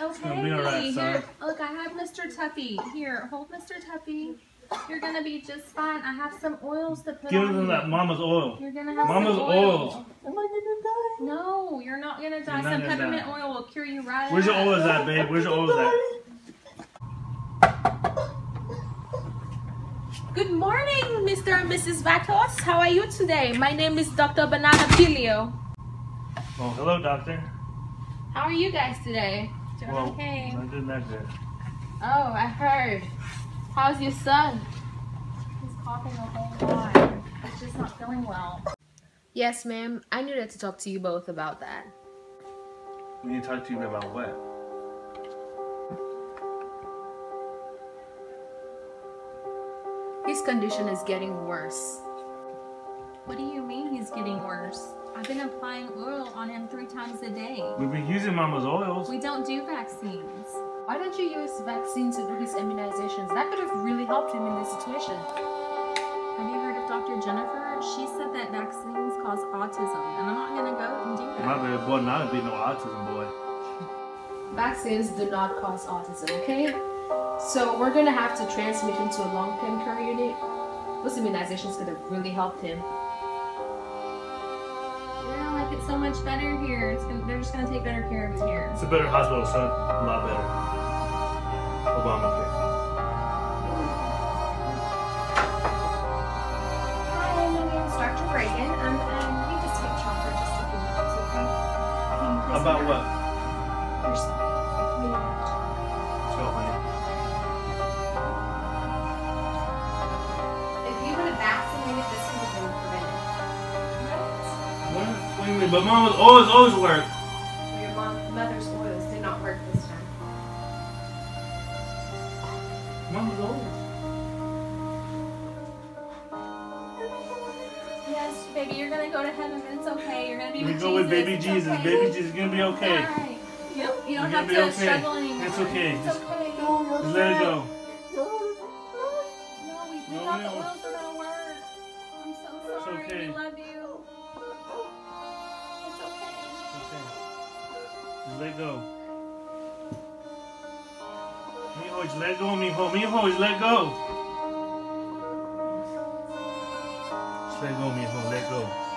okay. gonna be all right. Here, oh, look, I have Mr. Tuffy. Here, hold Mr. Tuffy. You're gonna be just fine. I have some oils to put Give on them you. that mama's oil. You're gonna have Mama's some oil. oils. Am I gonna die? No, you're not gonna die. Not some gonna peppermint die. oil will cure you right Where's your up. oils at, babe? Where's your oils at? Good morning, Mr. and Mrs. Vatos. How are you today? My name is Dr. Banana Pilio. Oh, hello, doctor. How are you guys today? Doing Well, okay. not doing that good. Oh, I heard. How's your son? He's coughing a whole lot. He's just not feeling well. Yes, ma'am. I needed to talk to you both about that. We need to talk to you about what? His condition is getting worse. What do you mean he's getting worse? I've been applying oil on him three times a day. We've been using mama's oils. We don't do vaccines. Why don't you use vaccines to do his immunizations? That could have really helped him in this situation. Have you heard of Dr. Jennifer? She said that vaccines cause autism, and I'm not gonna go and do that. My that. baby boy not be no autism boy. Vaccines do not cause autism, okay? So we're gonna have to transmit him to a long-term care unit. Those immunizations could have really helped him. Much better here. It's gonna, they're just gonna take better care of it here. It's a better hospital, son. A lot better. Obamacare. Hi, my name's Dr. Reagan. Um, and we just take Sean for just a few minutes, okay? Can you please About what? What? What do you? But mama's oils always always work. Your mom, mother's oils did not work this time. Mama's oils. Yes, baby, you're gonna go to heaven. It's okay. You're gonna be We with go with Jesus. baby It's Jesus. okay. Baby Jesus is gonna be okay. It's. You don't, you don't You're have gonna be okay. struggle anymore. It's okay. It's Just- okay. Just let it go. No, we, we No, thought the no. oils were gonna work. I'm so sorry. okay. We love you. Go. Mijo, just let go, mijo. Mijo, just let go. Just let go, mijo. Let go.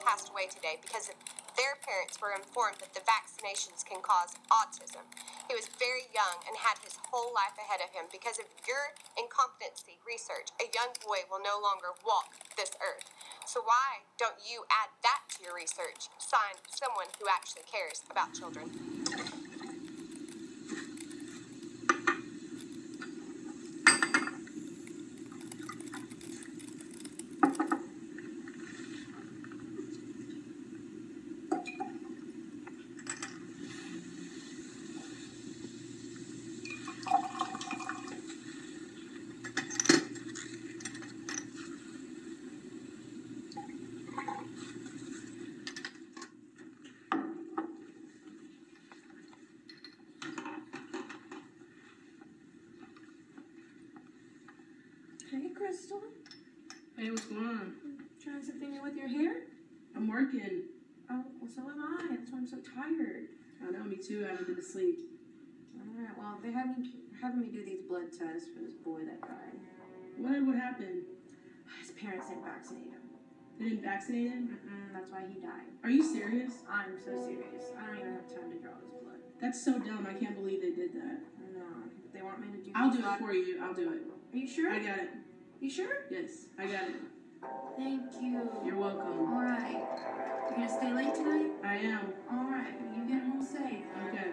Passed away today because their parents were informed that the vaccinations can cause autism. He was very young and had his whole life ahead of him. Because of your incompetency research, a young boy will no longer walk this earth. So why don't you add that to your research? Signed, someone who actually cares about children. Hey, Crystal. Hey, what's going on? Trying something new with your hair? Oh, well, so am I. That's why I'm so tired. I know, me too. I haven't been to sleep. All right, well, they're having, having me do these blood tests for this boy that died. What? What happened? His parents didn't vaccinate him. They didn't vaccinate him? Mm-mm, that's why he died. Are you serious? I'm so serious. I don't even have time to draw his blood. That's so dumb. I can't believe they did that. No. They want me to do I'll do it for you. I'll do it. Are you sure? I got it. You sure? Yes, I got it. Thank you. You're welcome. Alright. You gonna stay late tonight? I am. Alright. You get home safe. Okay.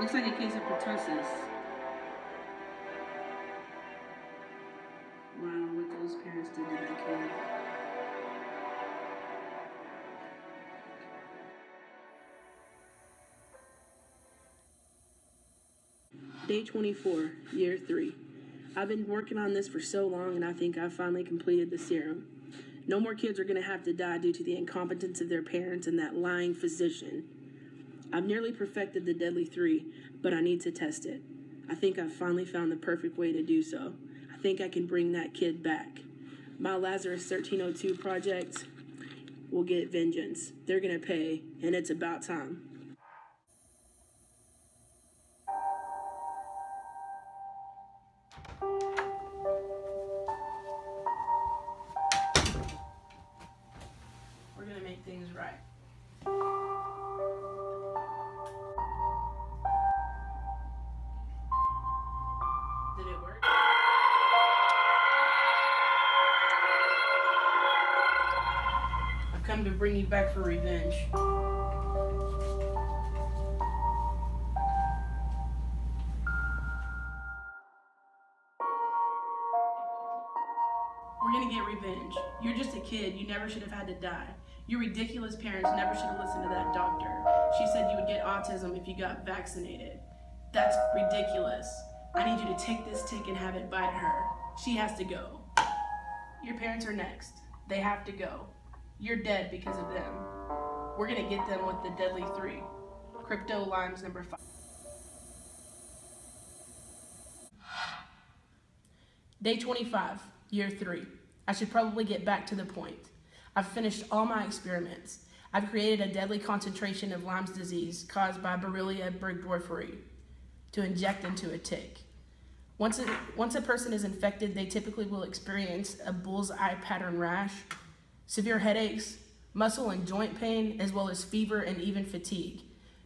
Looks like a case of pertussis. Wow, what those parents did to that kid. Day 24, year 3. I've been working on this for so long and I think I've finally completed the serum. No more kids are going to have to die due to the incompetence of their parents and that lying physician. I've nearly perfected the Deadly 3, but I need to test it. I think I've finally found the perfect way to do so. I think I can bring that kid back. My Lazarus 1302 project will get vengeance. They're going to pay, and it's about time. Bring you back for revenge. We're gonna get revenge. You're just a kid. You never should have had to die. Your ridiculous parents never should have listened to that doctor. She said you would get autism if you got vaccinated. That's ridiculous. I need you to take this tick and have it bite her. She has to go. Your parents are next. They have to go. You're dead because of them. We're gonna get them with the deadly three. Crypto limes number five. Day 25, year three. I should probably get back to the point. I've finished all my experiments. I've created a deadly concentration of Lyme's disease caused by Borrelia burgdorferi to inject into a tick. Once a, once a person is infected, they typically will experience a bullseye pattern rash, severe headaches, muscle and joint pain, as well as fever and even fatigue.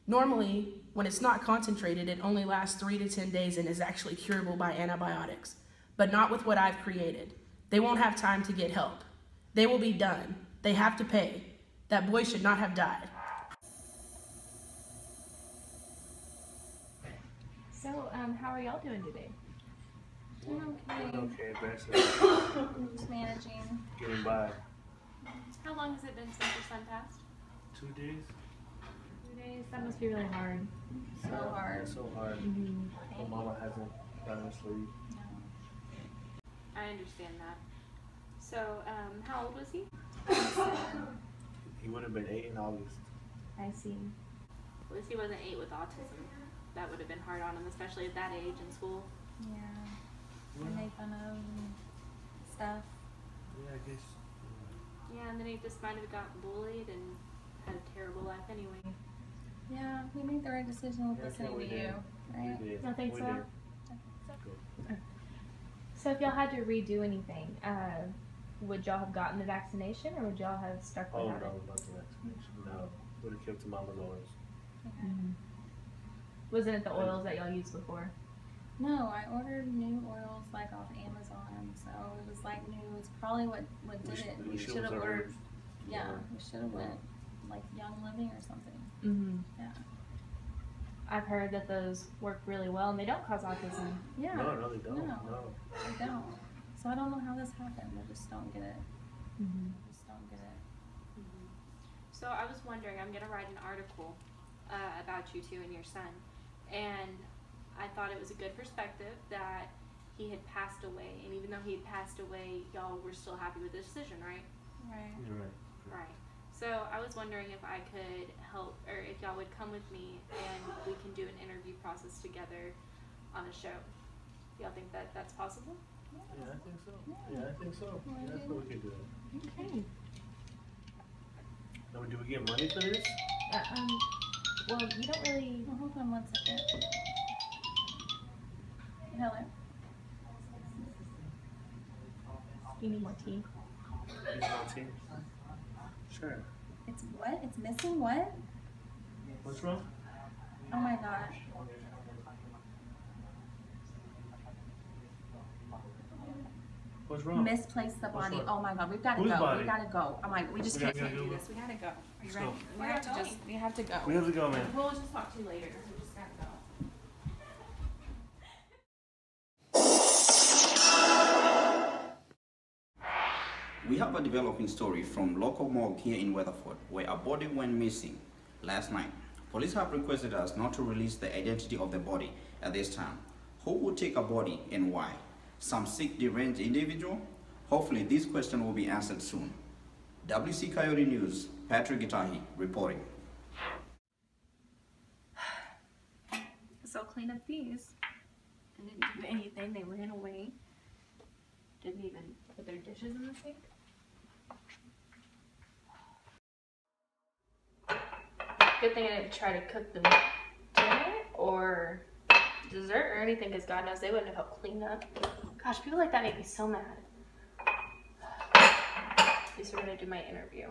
Normally, when it's not concentrated, it only lasts three to 10 days and is actually curable by antibiotics, but not with what I've created. They won't have time to get help. They will be done. They have to pay. That boy should not have died. So, um, how are y'all doing today? I'm okay. Okay, best I'm just managing. getting by. How long has it been since your son passed? Two days. Two days. That must be really hard. So hard. It's so hard. My mama hasn't gotten sleep. I understand that. So, um, how old was he? He would have been eight in August. I see. At least he wasn't eight with autism. That would have been hard on him, especially at that age in school. Yeah. And make fun of and stuff. Yeah, I guess. Yeah, and then he just might have got bullied and had a terrible life anyway. Yeah, we made the right decision with Yeah, listening to did. you, right? We did. I think we so. did. So, if y'all had to redo anything, uh, would y'all have gotten the vaccination, or would y'all have stuck Oh without no, it? not the vaccination. No, would have kept to mama's orders. Wasn't it the oils that y'all used before? No, I ordered new oils like off Amazon, so it was like new. It's probably what what We did sh- it. we We should should have have ordered. ordered- Yeah, we should have went like Young Living or something. Mm-hmm. Yeah. I've heard that those work really well, and they don't cause autism. Yeah. No, no, they don't. No. No. I don't. So I don't know how this happened. I just don't get it. Mm-hmm. I just don't get it. Mhm. So I was wondering, I'm gonna write an article uh, about you two and your son, and I thought it was a good perspective that he had passed away, and even though he had passed away, y'all were still happy with the decision, right? Right. You're right. Right. So I was wondering if I could help, or if y'all would come with me and we can do an interview process together on a show. Y'all think that that's possible? Yeah, I think so. Yeah, I think so. Yeah, that's what we can do. Okay. Now, do we get money for this? Uh, um, well, you don't really. Well, hold on one second. Hello. You need more tea. Use my team. Sure. It's what? It's missing what? What's wrong? Oh my gosh. What's wrong? Misplaced the body. Oh my god, we've got to Whose go. body? We gotta go. I'm like, we just We can't, can't do this. We gotta go. Are you Let's ready? go. We have to just, we have to go. We have to go, man. We'll just talk to you later. We just gotta go. We have a developing story from local morgue here in Weatherford where a body went missing last night. Police have requested us not to release the identity of the body at this time. Who would take a body and why? Some sick deranged individual? Hopefully this question will be answered soon. WC Coyote News, Patrick Gitahi reporting. So clean up these. And didn't do anything. They ran away. Didn't even put their dishes in the sink. Good thing I didn't try to cook them dinner or dessert or anything because God knows they wouldn't have helped clean up. Gosh, people like that make me so mad. At least we're gonna do my interview.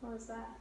What was that?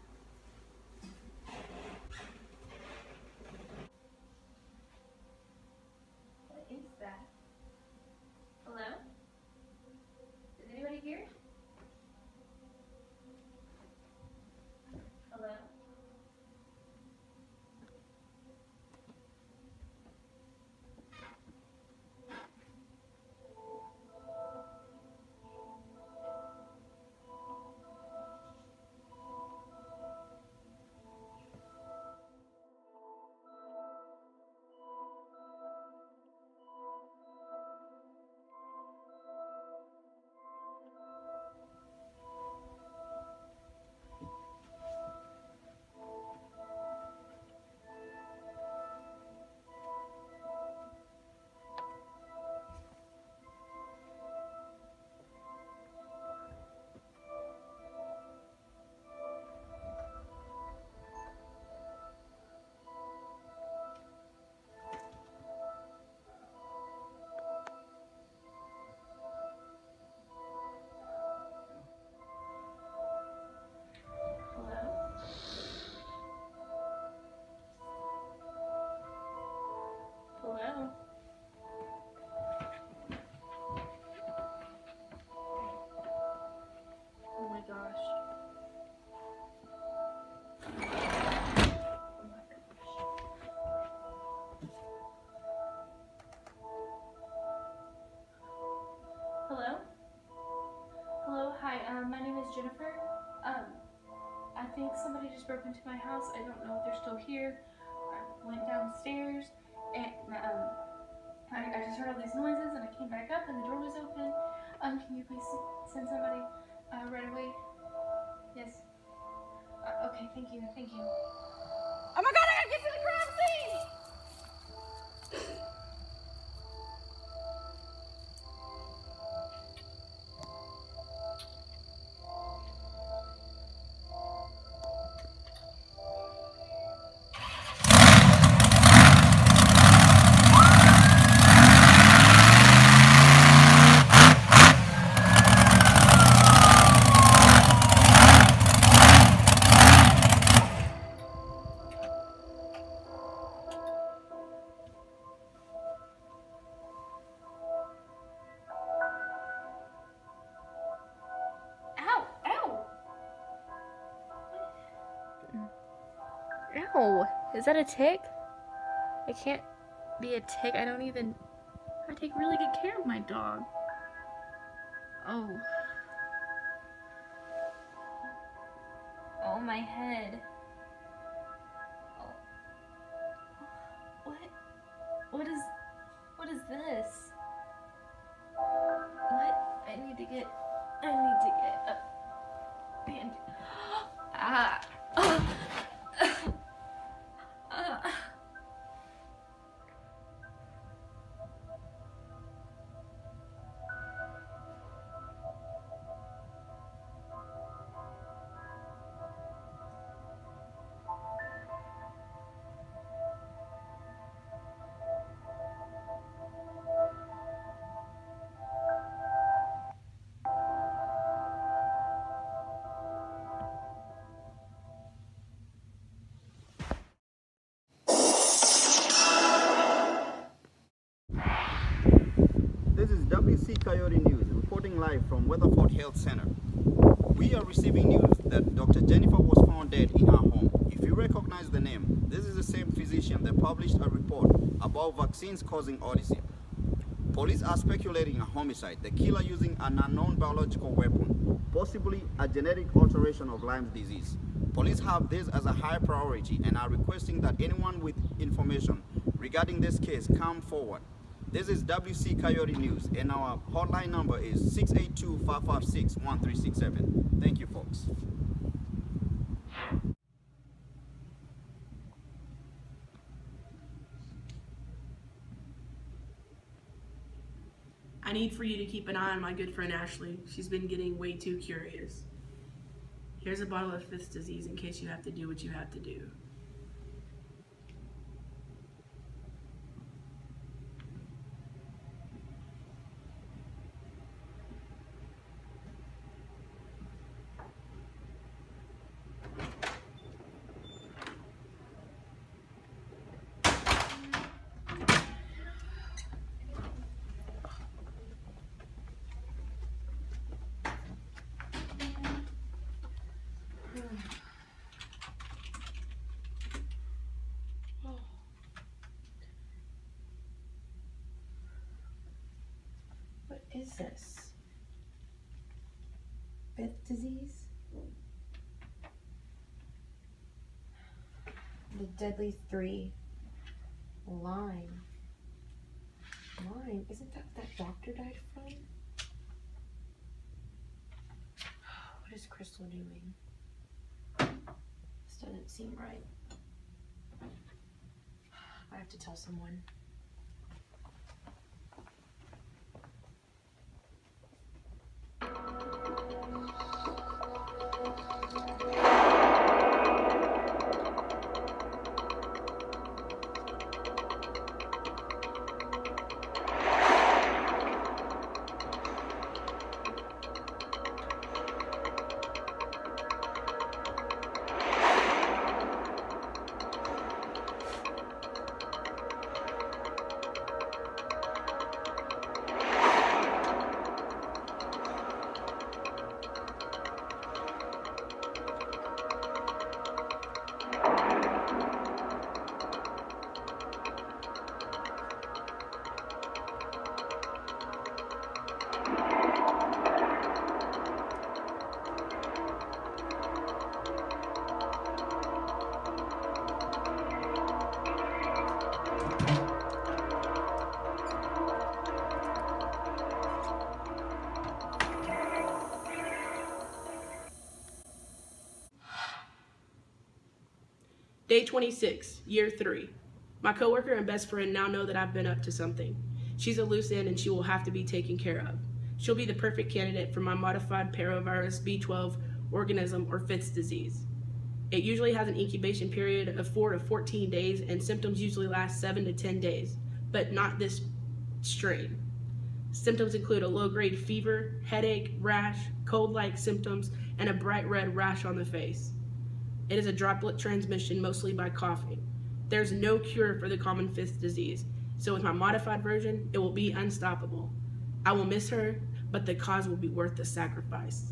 Broke into my house. I don't know if they're still here. I went downstairs and um, I, I just heard all these noises and I came back up and the door was open. Um, can you please send somebody uh, right away? Yes. Uh, okay, thank you, thank you. Oh my god, I gotta get to the crime Is that a tick? It can't be a tick. I don't even. I take really good care of my dog. Oh. Oh, my head. Oh. What? What is. What is this? Coyote News reporting live from Weatherford Health Center. We are receiving news that Dr. Jennifer was found dead in her home. If you recognize the name, this is the same physician that published a report about vaccines causing autism. Police are speculating a homicide, the killer using an unknown biological weapon, possibly a genetic alteration of Lyme's disease. Police have this as a high priority and are requesting that anyone with information regarding this case come forward. This is WC Coyote News, and our hotline number is 682 556 1367. Thank you, folks. I need for you to keep an eye on my good friend Ashley. She's been getting way too curious. Here's a bottle of fifth disease in case you have to do what you have to do. What is this? Fifth disease? The deadly three. Lyme. Lyme? Isn't that what that doctor died from? What is Crystal doing? This doesn't seem right. I have to tell someone. Day 26, year three. My coworker and best friend now know that I've been up to something. She's a loose end and she will have to be taken care of. She'll be the perfect candidate for my modified parvovirus B12 organism or fifth disease. It usually has an incubation period of 4 to 14 days and symptoms usually last 7 to 10 days, but not this strain. Symptoms include a low grade fever, headache, rash, cold like symptoms, and a bright red rash on the face. It is a droplet transmission mostly by coughing. There's no cure for the common fifth disease, so with my modified version, it will be unstoppable. I will miss her, but the cause will be worth the sacrifice.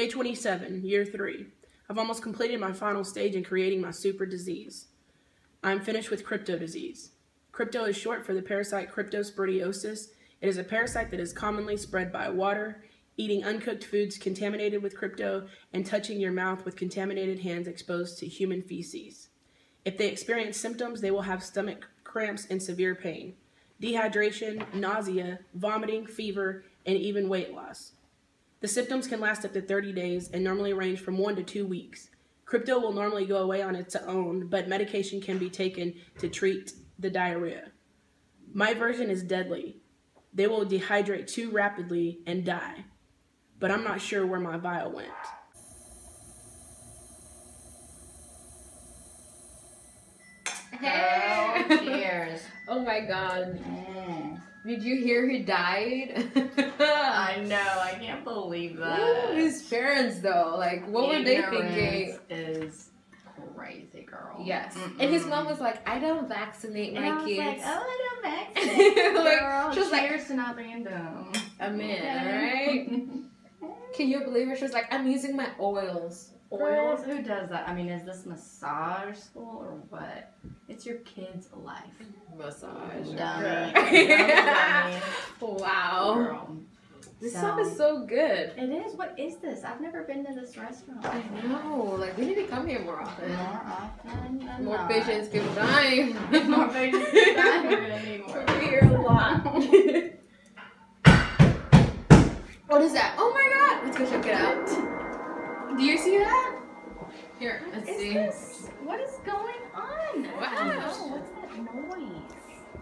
Day 27, year 3. I've almost completed my final stage in creating my super disease. I'm finished with crypto disease. Crypto is short for the parasite cryptosporidiosis. It is a parasite that is commonly spread by water, eating uncooked foods contaminated with crypto, and touching your mouth with contaminated hands exposed to human feces. If they experience symptoms, they will have stomach cramps and severe pain, dehydration, nausea, vomiting, fever, and even weight loss. The symptoms can last up to 30 days and normally range from one to two weeks. Crypto will normally go away on its own, but medication can be taken to treat the diarrhea. My version is deadly. They will dehydrate too rapidly and die, but I'm not sure where my vial went. Oh, cheers. Oh my god. Mm. Did you hear he died? I know. I can't believe Ooh, that. his parents though, like what were they thinking? Ignorance Is crazy, girl. Yes. Mm-mm. And his mom was like, I don't vaccinate And my I was kids. like, oh, I don't vaccinate. Like, girl. she was like- cheers to not being dumb. Amen, alright? Can you believe it? She was like, I'm using my oils. Oils? Who does that? I mean, is this massage school or what? It's your kid's life. Massage. Dummy. Dummy. Wow. Girl. This So- stuff is so good. It is. What is this? I've never been to this restaurant. I know. Like, we need to come here more often. More often More not. patients give time. more patients. We're gonna need more. We're here a lot. what is that? Oh my god! Let's go check it out. Do you see that? Here, let's Is see. this? What is going on? Wow. What's that noise?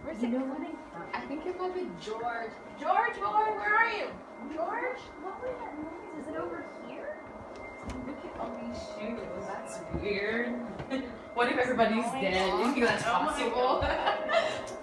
Where's it coming from? I think it might be George. George, boy, where are you? George, what was that noise? Is it over here? Look at all these shoes. That's weird. what if everybody's dead? You think that's possible?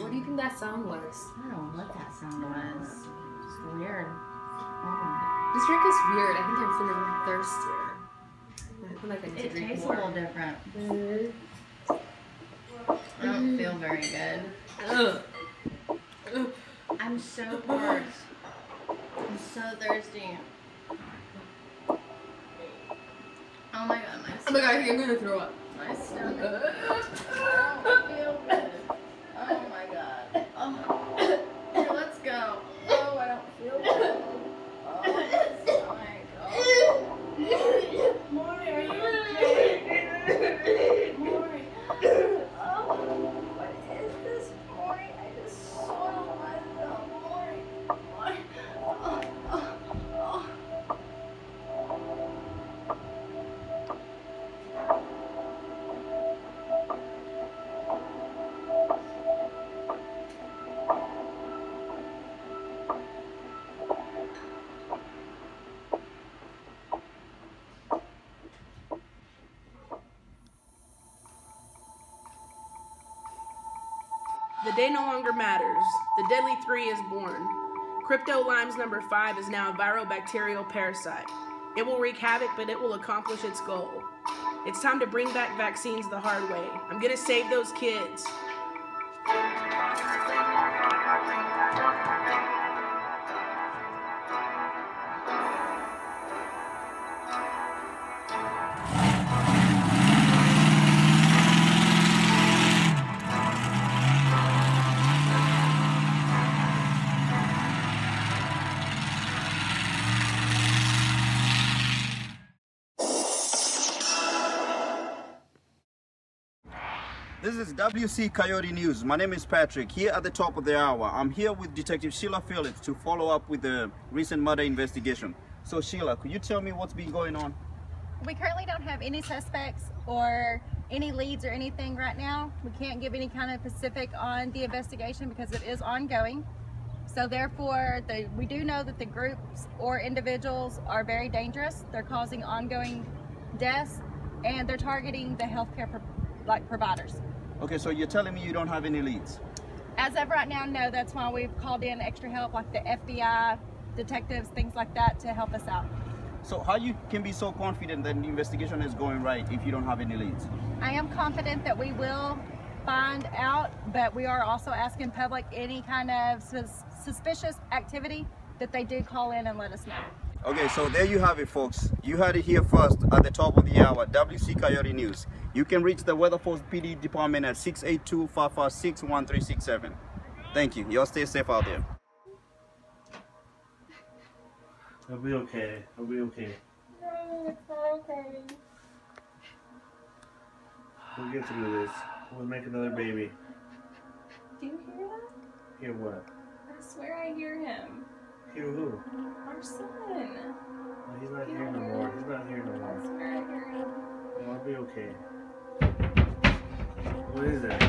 What do you think that sound was? I don't know what that sound was. It's weird. Oh. This drink is weird. I think I'm feeling thirstier. I feel like I need to It drink tastes more. a little different. I don't feel very good. Ugh. Ugh. I'm so parched. I'm so thirsty. Oh my god, my Oh my god, I think I'm gonna throw up. My stomach. Day no longer matters. The deadly three is born. Crypto Limes number five is now a viral bacterial parasite. It will wreak havoc, but it will accomplish its goal. It's time to bring back vaccines the hard way. I'm gonna save those kids. WC Coyote News. My name is Patrick. Here at the top of the hour, I'm here with Detective Sheila Phelps to follow up with the recent murder investigation. So Sheila, could you tell me what's been going on? We currently don't have any suspects or any leads or anything right now. We can't give any kind of specific on the investigation because it is ongoing. So therefore, the, we do know that the groups or individuals are very dangerous. They're causing ongoing deaths and they're targeting the healthcare pro like providers. Okay, so you're telling me you don't have any leads? As of right now, no. That's why we've called in extra help like the FBI, detectives, things like that to help us out. So how you can be so confident that the investigation is going right if you don't have any leads? I am confident that we will find out, but we are also asking public any kind of sus suspicious activity that they do call in and let us know. Okay, so there you have it, folks. You heard it here first at the top of the hour, WC Coyote News. You can reach the Weatherford PD department at 682-556-1367. Thank you. Y'all stay safe out there. I'll be okay. I'll be okay. No, it's not okay. We'll get through this. We'll make another baby. Do you hear that? Hear what? I swear I hear him. Who? Our son. No, he's not here no more. He's not here no more. No, I'll be okay. What is that?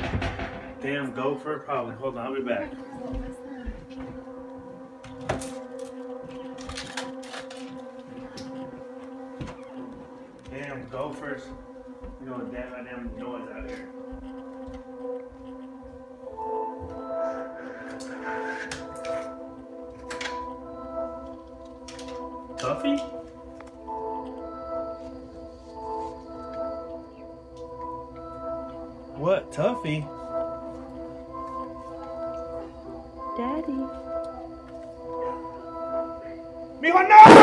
Damn gopher? Probably. Hold on, I'll be back. What was that? Damn gophers. You know, damn, damn noise out here. Tuffy? What, Tuffy? Daddy. Mijo, no!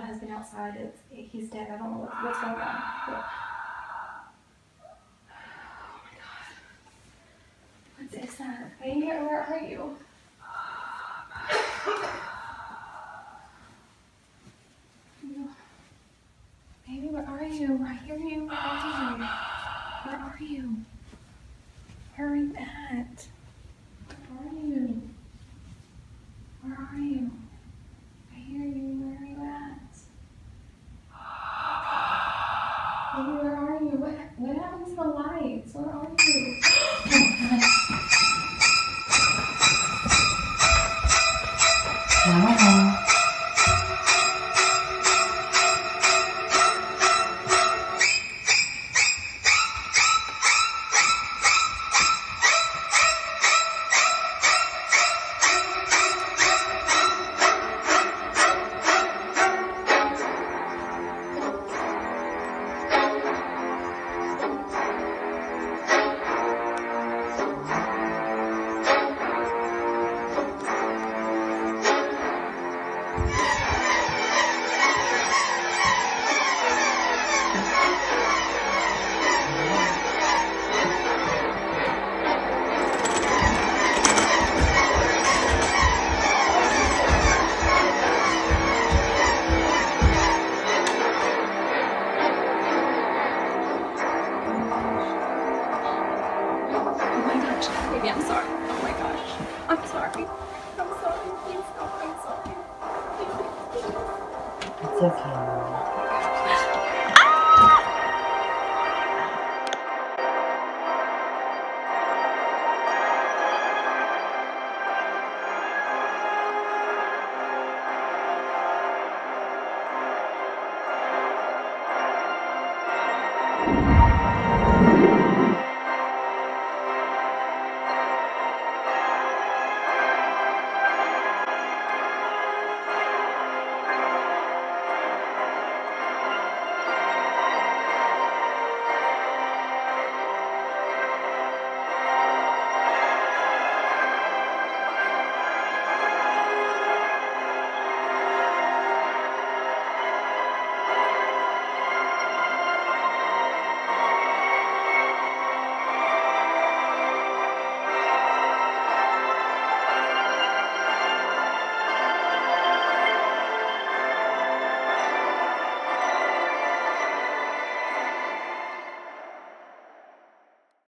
My husband outside. It's, he's dead. I don't know what's, what's going on. But... Oh my god. What is that? Where are you?